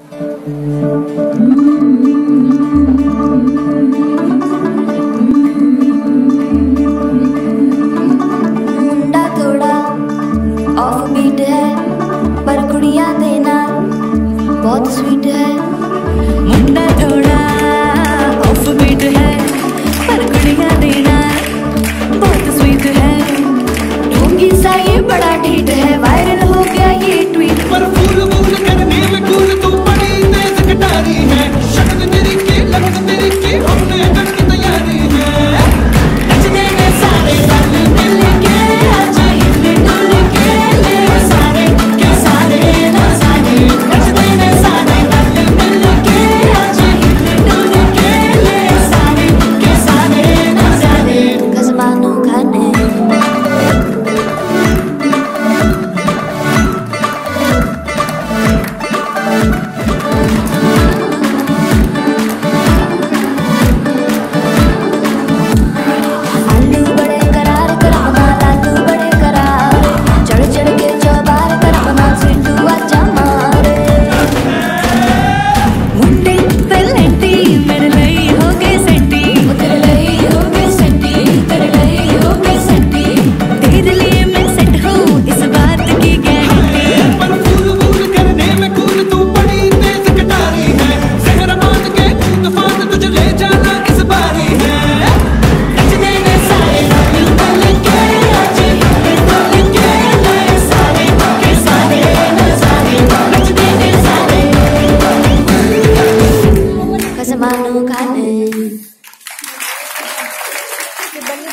मुंडा थोड़ा of beat है पर कुड़िया देना बहुत स्वीट है। मुंडा थोड़ा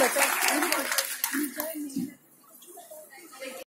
बच्चा